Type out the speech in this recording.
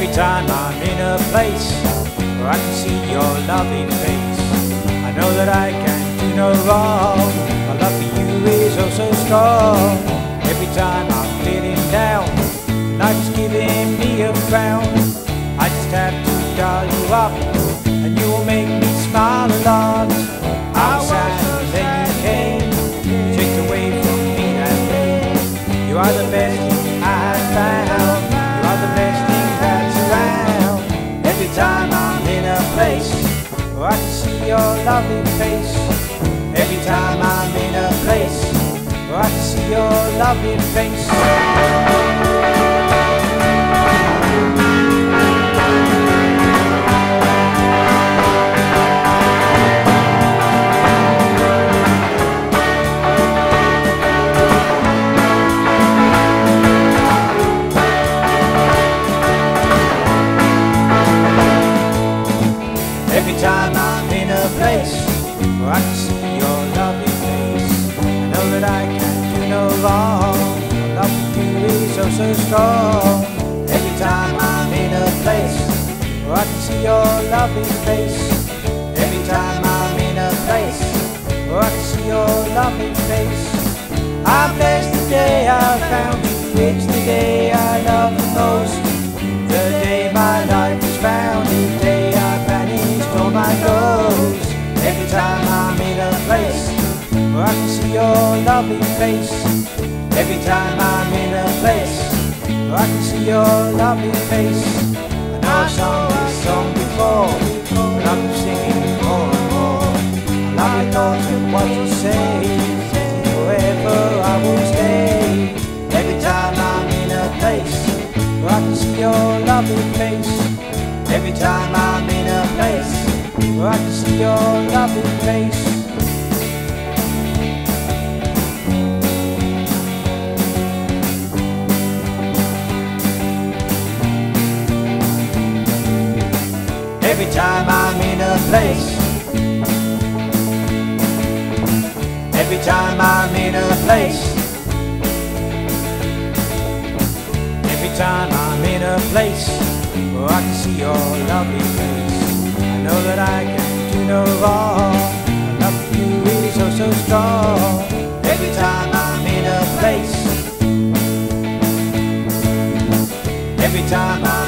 Every time I'm in a place where I can see your loving face, I know that I can do no wrong. My love for you is oh so strong. Every time I'm feeling down, life is giving me a frown. I just have to dial you up, and you will make me smile a lot. I'm sad that you came, you away from me that day. You are the best lovely face. Every time I'm in a place where I see your lovely face. I can see your lovely face, I know that I can no love for you is so so strong. Every time I'm in a place I can see your face. Every time I'm in a place I can see your face. I'm blessed the day I found you. It's the day I can see your lovely face. Every time I'm in a place I can see your lovely face. I know I've sung this song before, but I'm singing more and more. I love your thoughts and what you say. Forever I will stay. Every time I'm in a place I can see your lovely face. Every time I'm in a place I can see your lovely face. every time I'm in a place. Every time I'm in a place. Every time I'm in a place where I can see your lovely face. I know that I can do no wrong. I love you is so, so strong. Every time I'm in a place. Every time I'm